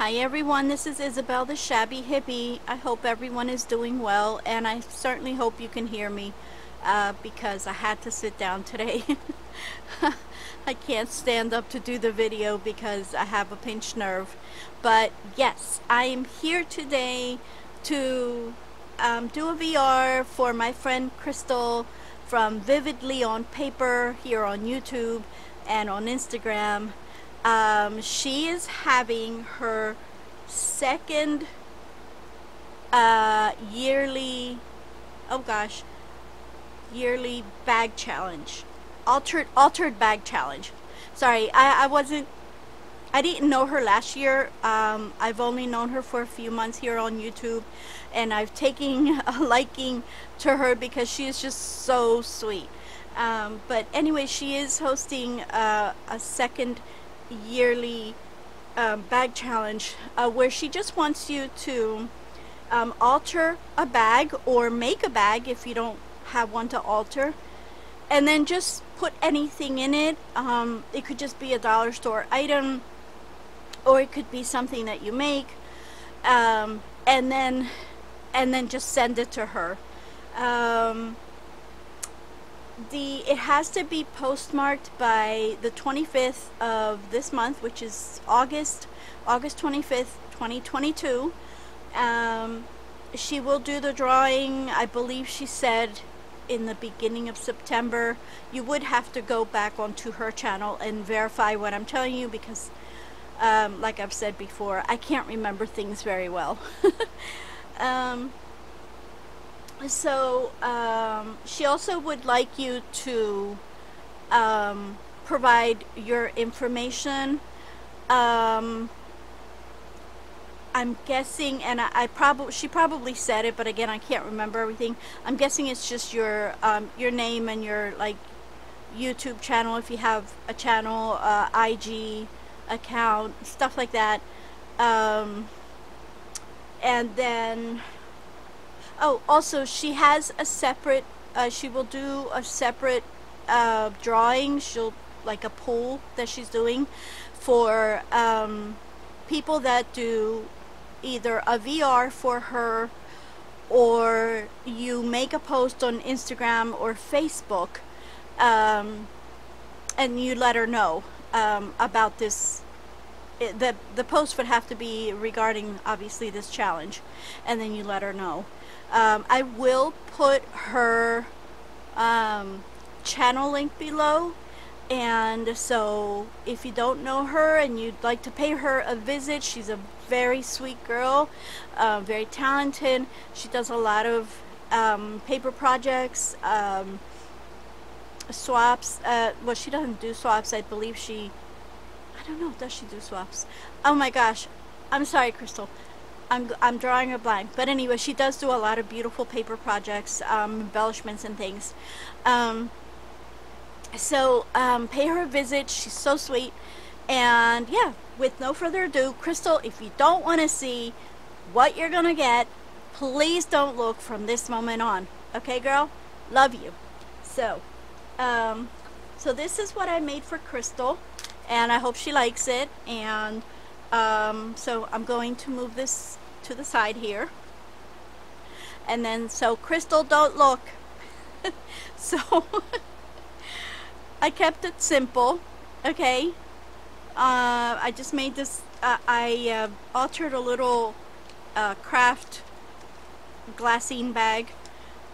Hi everyone, this is Isabel the Shabby Hippie. I hope everyone is doing well and I certainly hope you can hear me uh, because I had to sit down today. I can't stand up to do the video because I have a pinched nerve. But yes, I am here today to um, do a VR for my friend Krystal from Vividly on Paper here on YouTube and on Instagram. Um, she is having her second uh, yearly, oh gosh, yearly bag challenge. Altered, altered bag challenge. Sorry, I, I wasn't, I didn't know her last year. Um, I've only known her for a few months here on YouTube. And I've taken a liking to her because she is just so sweet. Um, but anyway, she is hosting uh, a second yearly um, bag challenge uh, where she just wants you to um, alter a bag or make a bag if you don't have one to alter. And then just put anything in it. Um, it could just be a dollar store item or it could be something that you make um, and then and then just send it to her. Um, the it has to be postmarked by the 25th of this month which is August August 25th 2022 um, she will do the drawing I believe she said in the beginning of September. You would have to go back onto her channel and verify what I'm telling you because um, like I've said before I can't remember things very well. Um, so um, she also would like you to um, provide your information. Um, I'm guessing, and I, I probably she probably said it, but again I can't remember everything. I'm guessing it's just your um, your name and your like YouTube channel if you have a channel, uh, IG account, stuff like that. Um, and then Oh, also, she has a separate, uh, she will do a separate uh, drawing, she'll, like a pool that she's doing for um, people that do either a VR for her or you make a post on Instagram or Facebook um, and you let her know um, about this it, the the post would have to be regarding obviously this challenge and then you let her know um, I will put her um, channel link below. And so if you don't know her and you'd like to pay her a visit she's a very sweet girl uh, very talented. She does a lot of um, paper projects um, swaps uh, well she doesn't do swaps I believe she I don't know does she do swaps? Oh my gosh. I'm sorry Krystal I'm, I'm drawing a blank. But anyway, she does do a lot of beautiful paper projects, um, embellishments and things. Um, so um, pay her a visit. She's so sweet. And yeah, with no further ado, Krystal, if you don't want to see what you're going to get, please don't look from this moment on. Okay, girl? Love you. So, um, so this is what I made for Krystal. And I hope she likes it. And um, so I'm going to move this to the side here. And then, so Krystal, don't look. so, I kept it simple, okay? Uh, I just made this, uh, I uh, altered a little uh, craft glassine bag.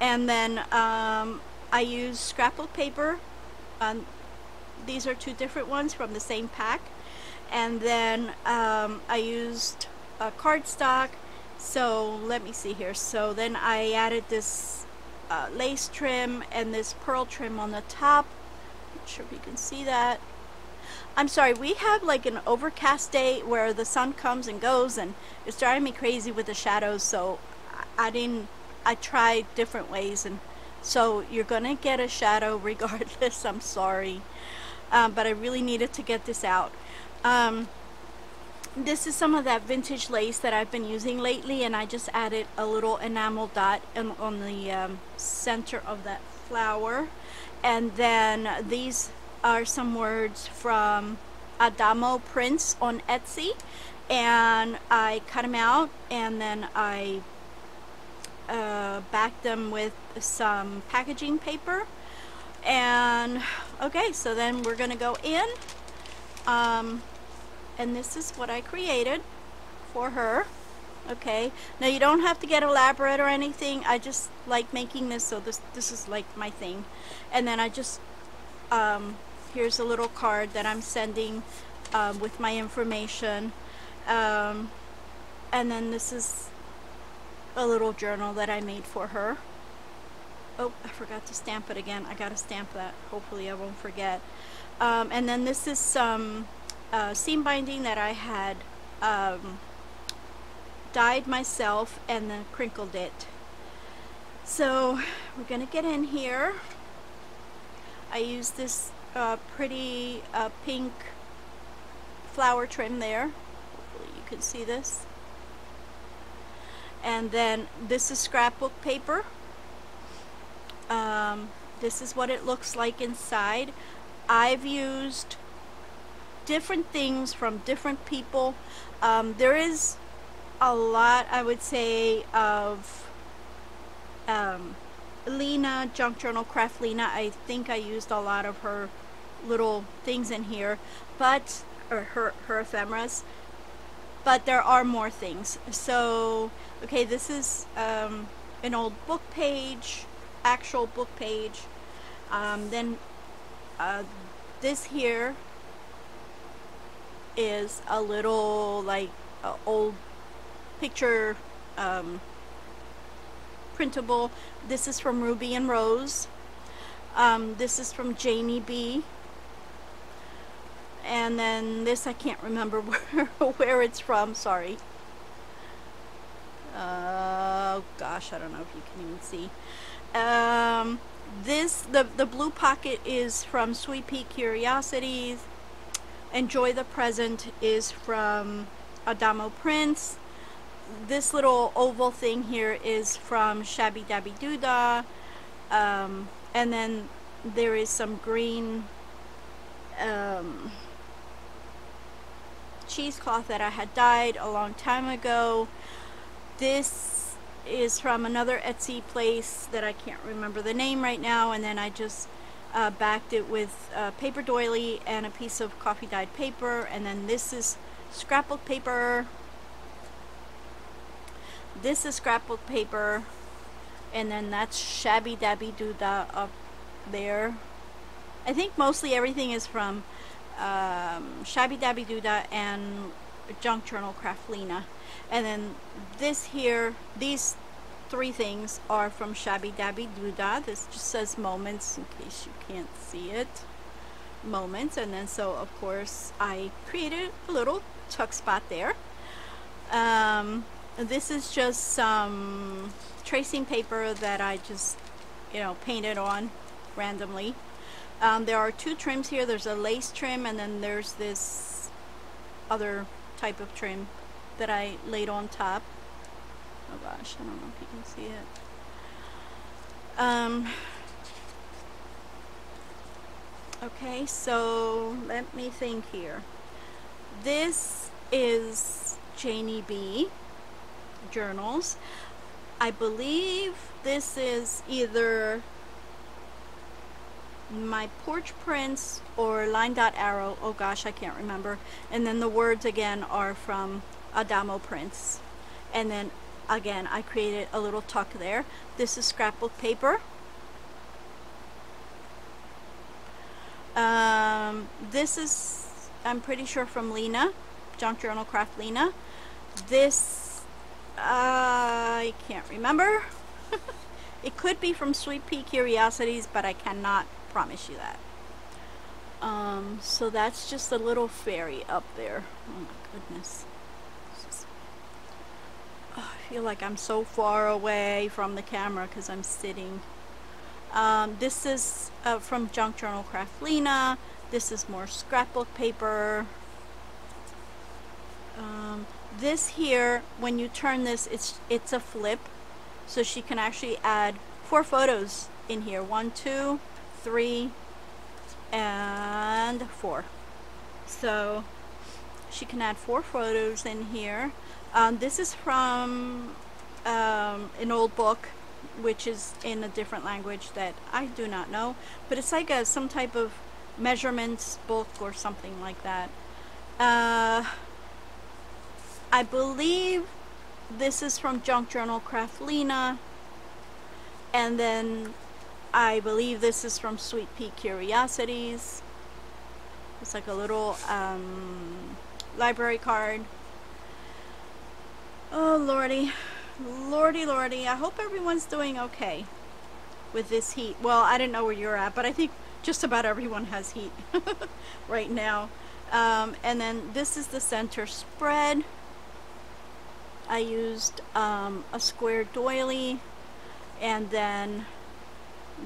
And then um, I used scrapbook paper. Um, these are two different ones from the same pack. And then um, I used cardstock so let me see here. So then I added this uh, lace trim and this pearl trim on the top. Not sure if you can see that. I'm sorry we have like an overcast day where the sun comes and goes and it's driving me crazy with the shadows so I, didn't I tried different ways and so you're gonna get a shadow regardless I'm sorry. Um, but I really needed to get this out. Um, this is some of that vintage lace that I've been using lately and I just added a little enamel dot in, on the um, center of that flower. And then these are some words from Adamo prints on Etsy. And I cut them out and then I uh, backed them with some packaging paper. And okay so then we're gonna go in. Um, and this is what I created for her okay? Now you don't have to get elaborate or anything. I just like making this so this this is like my thing. And then I just um, here's a little card that I'm sending um, with my information. Um, and then this is a little journal that I made for her. Oh I forgot to stamp it again. I gotta stamp that. Hopefully I won't forget. Um, and then this is some uh, seam binding that I had um, dyed myself and then crinkled it. So we're gonna get in here. I use this uh, pretty uh, pink flower trim there. Hopefully you can see this. And then this is scrapbook paper. Um, this is what it looks like inside. I've used different things from different people. Um, there is a lot, I would say, of um, Lena, Junk Journal Craft Lena. I think I used a lot of her little things in here, but, or her, her ephemeras, but there are more things. So, okay, this is um, an old book page, actual book page. Um, then uh, this here is a little like uh, old picture um, printable. This is from Ruby and Rose. Um, this is from Janie B. And then this I can't remember where, where it's from, sorry. Uh, gosh, I don't know if you can even see. Um, this, the, the blue pocket is from Sweet Pea Curiosities. Enjoy the Present is from Adamo Prints. this little oval thing here is from Shabby Dabby Doodah. Um, and then there is some green um, cheesecloth that I had dyed a long time ago. This is from another Etsy place that I can't remember the name right now. And then I just uh, backed it with a paper doily and a piece of coffee dyed paper. And then this is scrapbook paper this is scrapbook paper and then that's Shabby Dabby Doodah up there. I think mostly everything is from um, Shabby Dabby Doodah and Junk Journal Craft Lena. And then this here, these three things are from Shabby Dabby Doodah. This just says moments in case you can't see it. Moments. And then so of course I created a little tuck spot there. Um, this is just some tracing paper that I just, you know, painted on randomly. Um, there are two trims here. There's a lace trim and then there's this other type of trim that I laid on top. Oh gosh, I don't know if you can see it. Um, okay, so let me think here. This is Janie B journals. I believe this is either my porch prints or line dot arrow oh gosh I can't remember and then the words again are from Adamo prints and then again I created a little tuck there this is scrapbook paper um, this is I'm pretty sure from Lena Junk Journal Craft Lena this I can't remember. it could be from Sweet Pea Curiosities, but I cannot promise you that. Um, so that's just a little fairy up there. Oh my goodness. Feel like I'm so far away from the camera because I'm sitting. Um, this is uh, from Junk Journal Craft Lena. This is more scrapbook paper. Um, this here, when you turn this, it's, it's a flip. So she can actually add four photos in here. One, two, three, and four. So she can add four photos in here. Um, this is from um, an old book, which is in a different language that I do not know, but it's like a some type of measurements book or something like that. Uh, I believe this is from Junk Journal Craft Lena, and then I believe this is from Sweet Pea Curiosities. It's like a little um, library card. Oh, lordy. Lordy, lordy. I hope everyone's doing okay with this heat. Well, I don't know where you're at, but I think just about everyone has heat right now. Um, and then this is the center spread. I used um, a square doily and then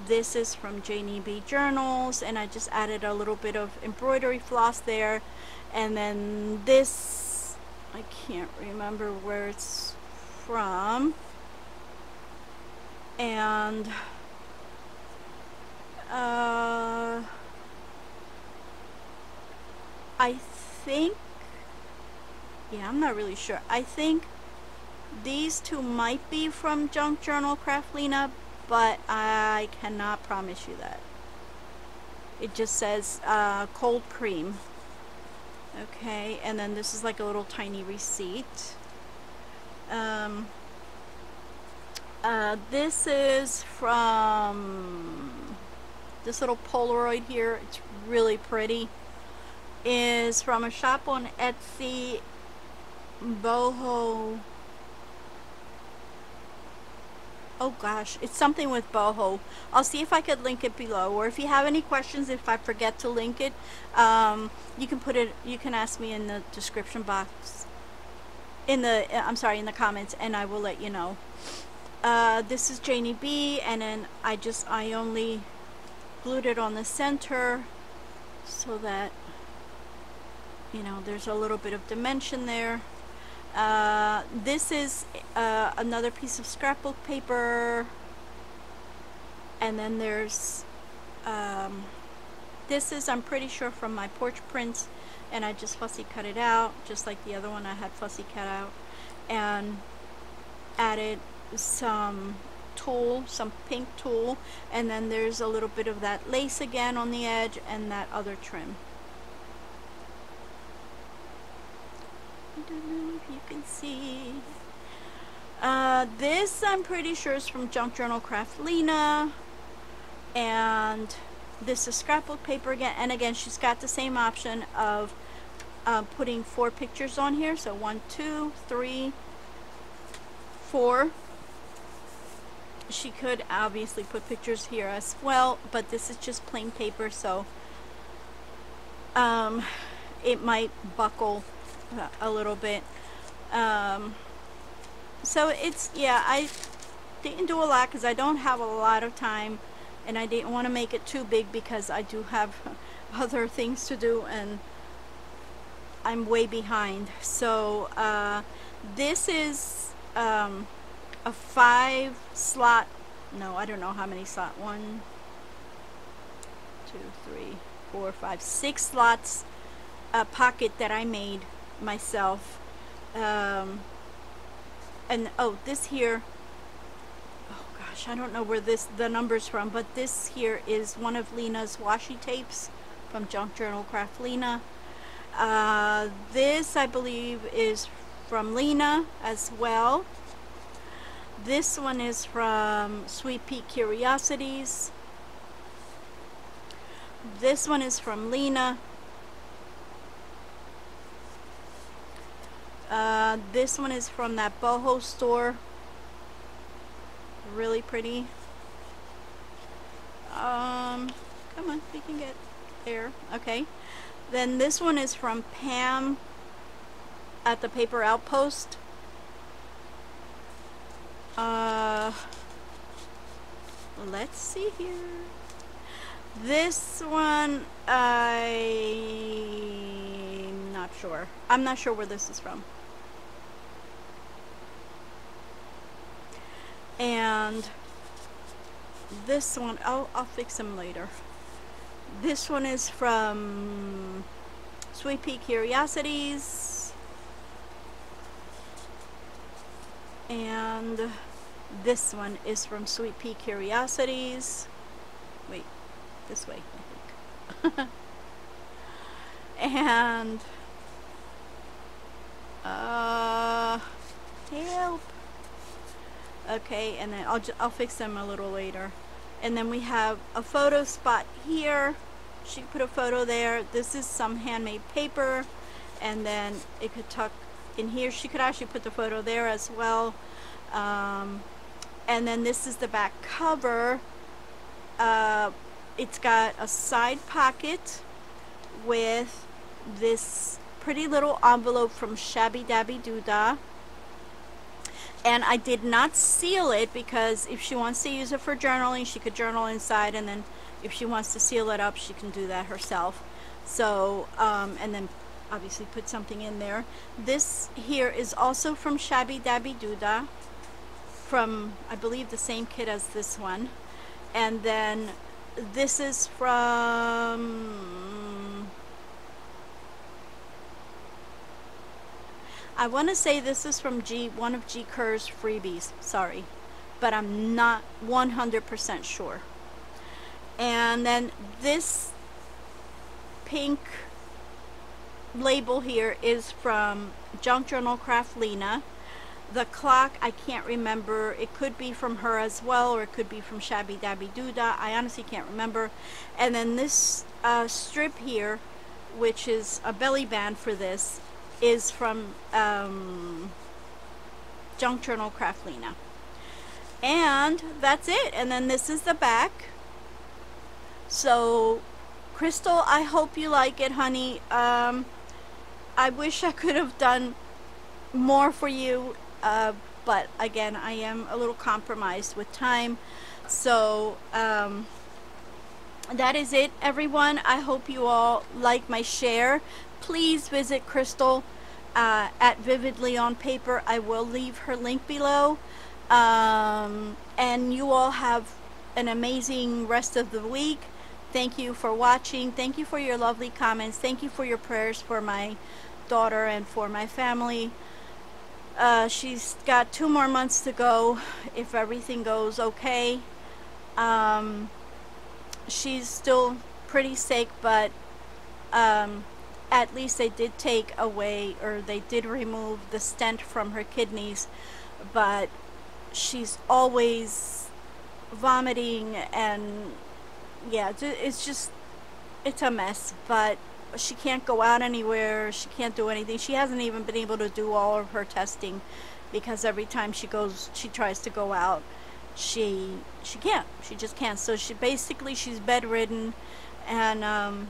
this is from Janie B Journals and I just added a little bit of embroidery floss there and then this I can't remember where it's from and uh, I think yeah I'm not really sure I think these two might be from Junk Journal Craft Lena but I cannot promise you that. It just says uh, cold cream. Okay, and then this is like a little tiny receipt. Um, uh, this is from this little Polaroid here. It's really pretty. Is from a shop on Etsy, Boho oh gosh, it's something with boho. I'll see if I could link it below, or if you have any questions, if I forget to link it, um, you can put it, you can ask me in the description box, in the, uh, I'm sorry, in the comments, and I will let you know. Uh, this is Janie B, and then I just, I only glued it on the center so that, you know, there's a little bit of dimension there. Uh, this is uh, another piece of scrapbook paper. And then there's um, this is I'm pretty sure from my porch prints and I just fussy cut it out just like the other one I had fussy cut out. And added some tulle, some pink tulle and then there's a little bit of that lace again on the edge and that other trim You can see. Uh, this I'm pretty sure is from Junk Journal Craft Lena. And this is scrapbook paper again. And again, she's got the same option of uh, putting four pictures on here. So one, two, three, four. She could obviously put pictures here as well, but this is just plain paper, so um, it might buckle a little bit. Um, so it's, yeah, I didn't do a lot because I don't have a lot of time and I didn't want to make it too big because I do have other things to do and I'm way behind. So uh, this is um, a five slot, no, I don't know how many slot, one, two, three, four, five, six slots a pocket that I made myself. Um, and oh, this here, oh gosh, I don't know where this the number's from, but this here is one of Lena's washi tapes from Junk Journal Craft Lena. Uh, this, I believe, is from Lena as well. This one is from Sweet Pea Curiosities. This one is from Lena. Uh, this one is from that boho store. Really pretty. Um, come on, we can get there. Okay. Then this one is from Pam at the Paper Outpost. Uh, let's see here. This one, I'm not sure. I'm not sure where this is from. And this one I'll, I'll fix them later this one is from Sweet Pea Curiosities. And this one is from Sweet Pea Curiosities. Wait, this way, I think. and uh help okay and then I'll, I'll fix them a little later. And then we have a photo spot here. She put a photo there. This is some handmade paper. And then it could tuck in here. She could actually put the photo there as well. Um, and then this is the back cover. Uh, it's got a side pocket with this pretty little envelope from Shabby Dabby Doodah and I did not seal it because if she wants to use it for journaling she could journal inside and then if she wants to seal it up she can do that herself. So um, and then obviously put something in there. This here is also from Shabby Dabby Doodah, from I believe the same kit as this one. And then this is from I want to say this is from G, one of G Kerr's freebies. Sorry, but I'm not 100% sure. And then this pink label here is from Junk Journal Craft Lena. The clock, I can't remember. It could be from her as well, or it could be from Shabby Dabby Doodah. I honestly can't remember. And then this uh, strip here, which is a belly band for this, is from um, Junk Journal Craft Lena. And that's it. And then this is the back. So, Krystal, I hope you like it, honey. Um, I wish I could have done more for you, uh, but again, I am a little compromised with time. So, um, that is it, everyone. I hope you all like my share. Please visit Krystal uh, at Vividly on Paper. I will leave her link below. Um, and you all have an amazing rest of the week. Thank you for watching. Thank you for your lovely comments. Thank you for your prayers for my daughter and for my family. Uh, she's got two more months to go if everything goes okay. Um, she's still pretty sick, but um, at least they did take away or they did remove the stent from her kidneys. But she's always vomiting and yeah, it's just it's a mess. But she can't go out anywhere. She can't do anything. She hasn't even been able to do all of her testing because every time she goes, she tries to go out, she she can't. She just can't. So she basically she's bedridden, and um,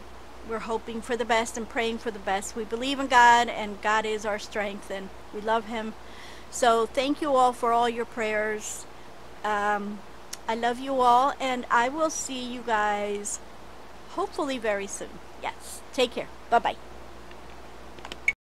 we're hoping for the best and praying for the best. We believe in God, and God is our strength, and we love Him. So thank you all for all your prayers. Um, I love you all, and I will see you guys hopefully very soon. Yes. Take care. Bye bye.